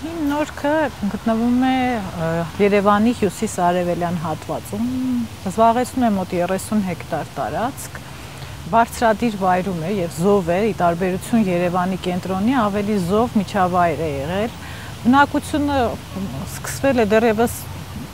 Հին նորքը գտնվում է Երևանի հյուսիս-արևելյան հատվածում, զբաղեցնում է մոտ 30 հեկտար տարածք, բարձրադիր վայրում է եւ զով է, ի տարբերություն Երևանի կենտրոնի ավելի զով միջավայր է եղել։ Բնակությունը սկսվել է դեռևս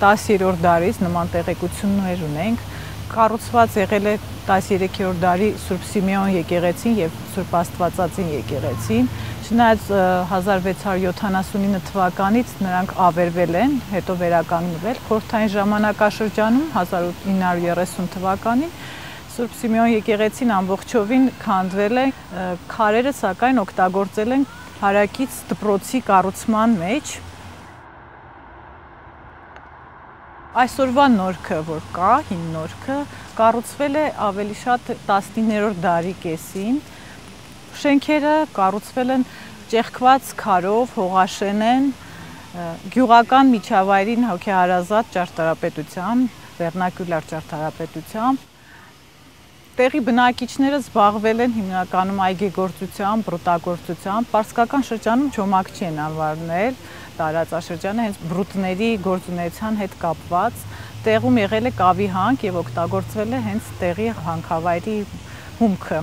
10-րդ դարից, նման տեղեկություններ ունենք կառուցված եղել է 13-րդ դարի Սուրբ Սիմեոն եկեղեցին եւ Սուրբ Աստվածածին եկեղեցին։ Չնայած 1679 թվականից նրանք ավերվել են, հետո վերականգնվել խորթային ժամանակաշրջանում 1930 թվականին Սուրբ Սիմեոն եկեղեցին ամբողջովին քանդվել է, քարերը սակայն օգտագործել են հարակից դպրոցի կառուցման մեջ Այսօրվա նորքը, որ կա, հին նորքը, կառուցվել է ավելի շատ 19-րդ դարի կեսին։ Շենքերը կառուցվել են ճեղքված քարով, հողաշեն են, գյուղական միջավայրին հոգեհարազատ ճարտարապետությամբ, վերնակյուլար ճարտարապետությամբ տեղի բնակիչները զբաղվել են հիմնականում այգեգործությամբ, բրուտագործությամբ, պարսկական շրջանում ճոմակչի են անվարնել, տարածաշրջանը հենց բրուտների գործունեության հետ կապված, տեղում եղել է կավի հանք եւ օգտագործվել է հենց տեղի հանքավայրի հումքը։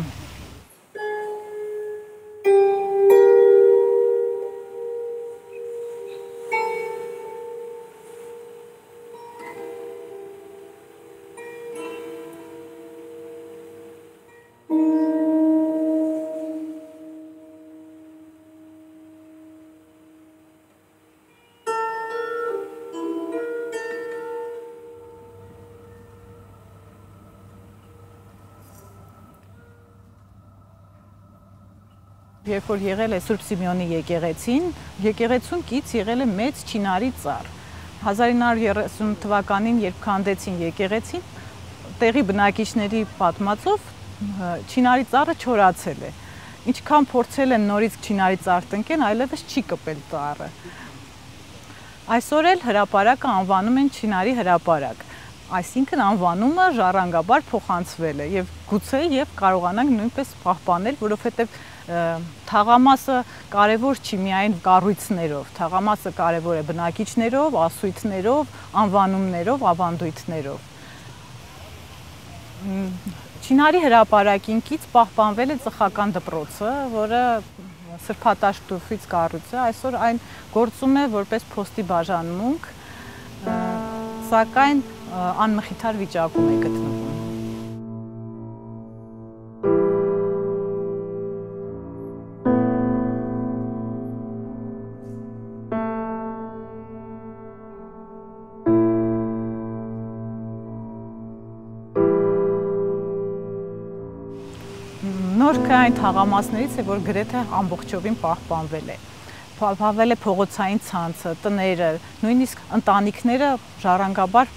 երբ որ եղել է Սուրբ Սիմեոնի եկեղեցին, եկեղեցուն կից եղել է մեծ չինարի ծառ։ 1930 թվականին, երբ քանդեցին եկեղեցին, տեղի բնակիչների պատմածով չինարի ծառը չորացել է։ Ինչքան փորձել են նորից չինարի ծառ տնկեն, այլևս չի կպել ծառը։ Այսօր էլ հրաապարակը անվանում են չինարի հրաապարակ այսինքն անվանումը ժառանգաբար փոխանցվել է եւ գուցե եւ կարողանանք նույնպես պահպանել, որովհետեւ թաղամասը կարևոր չի միայն կառույցներով, թաղամասը կարևոր է բնակիչներով, ասույթներով, անվանումներով, ավանդույթներով։ Չինարի հրապարակին կից պահպանվել է ծխական դպրոցը, որը սրբատաշ տուֆից կառույց է, այսօր այն գործում է որպես փոստի բաժանմունք, սակայն անմխիթար վիճակում է գտնվում։ Նորքը այն թաղամասներից է, որ գրեթե ամբողջովին պահպանվել է պահպանվել է փողոցային ցանցը, տները, նույնիսկ ընտանիքները ժառանգաբար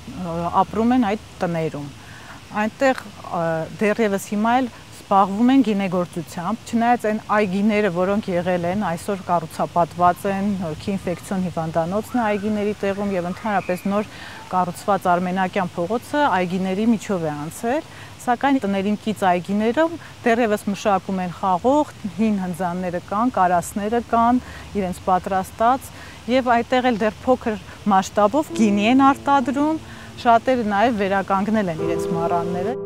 ապրում են այդ տներում։ Այնտեղ դեռևս հիմա էլ զբաղվում են գինեգործությամբ, չնայած այն այգիները, որոնք եղել են, այսօր կառուցապատված են, նորքի ինֆեկցիոն հիվանդանոցն է այգիների տեղում եւ ընդհանրապես նոր կառուցված Արմենակյան փողոցը այգիների միջով է անցել, սակայն տներին կից այգիներում դեռևս մշակում են խաղող, հին հնձանները կան, կարասները կան, իրենց պատրաստած եւ այդտեղ էլ դեռ փոքր մասշտաբով գինի են արտադրում, շատերը նաեւ վերականգնել են իրենց մառանները։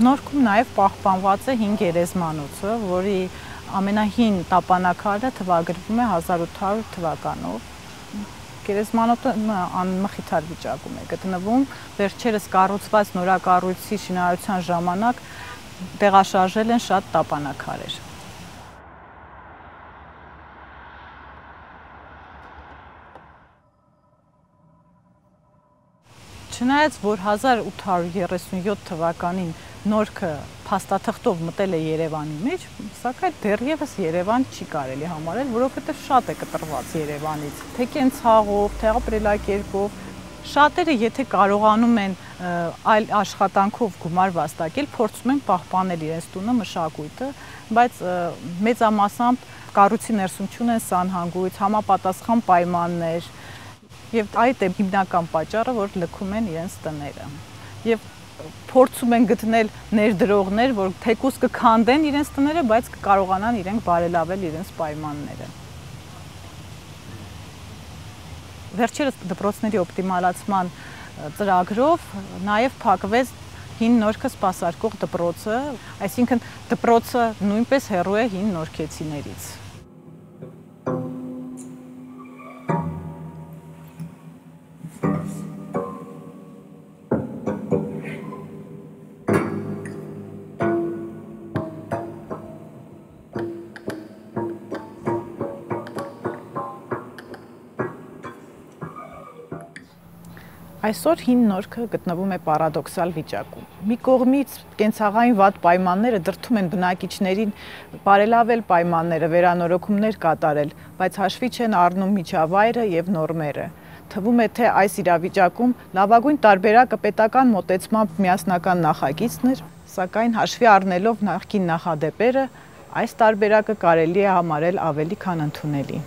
Նորքում նաև պահպանված է 5 գերեզմանոցը, որի ամենահին տապանակալը թվագրվում է 1800 թվականով։ Գերեզմանոցը անմխիթար վիճակում է գտնվում։ Վերջերս կառուցված նորակառույցի շինարարության ժամանակ տեղաշարժել են շատ տապանակարեր։ Չնայած որ 1837 թվականին նորքը փաստաթղթով մտել է Երևանի մեջ, սակայն դեռևս Երևան չի կարելի համարել, որովհետև շատ է կտրված Երևանից, թե կենցաղով, թե ապրելակերպով, Շատերը, եթե կարողանում են այլ աշխատանքով գումար վաստակել, փորձում են պահպանել իրենց տունը, մշակույթը, բայց մեծամասամբ կառույցի ներսում չունեն սանհանգույց, համապատասխան պայմաններ, եւ այդ է հիմնական պատճառը, որ լքում են իրենց տները։ Եվ փորձում են գտնել ներդրողներ, որ թեկուս կքանդեն իրենց տները, բայց կկարողանան իրենք բարելավել իրենց պայմանները։ Վերջերս դպրոցների օպտիմալացման ծրագրով նաև փակվեց հին նորքը սպասարկող դպրոցը, այսինքն դպրոցը նույնպես հեռու է հին նորքեցիներից։ Այսօր հին նորքը գտնվում է պարադոքսալ վիճակում։ Մի կողմից կենցաղային վատ պայմանները դրթում են բնակիչներին բարելավել պայմանները, վերանորոգումներ կատարել, բայց հաշվի չեն առնում միջավայրը եւ նորմերը։ Թվում է, թե այս իրավիճակում լավագույն տարբերակը պետական մոտեցմամբ միասնական նախագիծն էր, սակայն հաշվի առնելով նախկին նախադեպերը, այս տարբերակը կարելի է համարել ավելի քան ընդունելի։